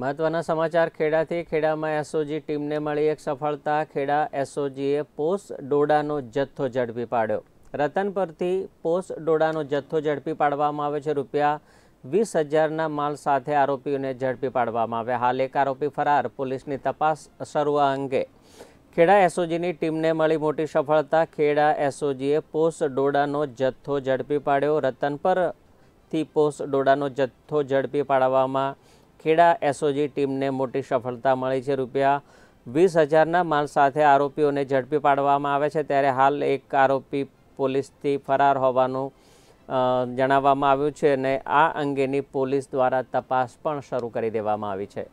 મહત્વના સમાચાર ખેડાથી ખેડામાં એસઓજી ટીમને મળી એક સફળતા. ખેડા એસઓજીએ પોસ ડોડાનો જથ્થો ઝડપી પાડ્યો. રતન પરથી પોસ ડોડાનો જથ્થો ઝડપી પાડવામાં આવે છે. રૂપિયા વીસ હજારના માલ સાથે આરોપીઓને ઝડપી પાડવામાં આવ્યા. હાલ એક આરોપી ફરાર. પોલીસની તપાસ શરૂઆ અંગે. ખેડા એસઓજીની ટીમને મળી મોટી સફળતા. ખેડા એસઓજીએ પોસ ડોડાનો જથ્થો ઝડપી પાડ્યો. રતનપરથી પોસ ડોડાનો જથ્થો ઝડપી પાડવામાં ખેડા એસઓજી ટીમને મોટી સફળતા મળી છે. રૂપિયા વીસ હજારના માલ સાથે આરોપીઓને ઝડપી પાડવામાં આવે છે. ત્યારે હાલ એક આરોપી પોલીસથી ફરાર હોવાનું જણાવવામાં આવ્યું છે અને આ અંગેની પોલીસ દ્વારા તપાસ પણ શરૂ કરી દેવામાં આવી છે.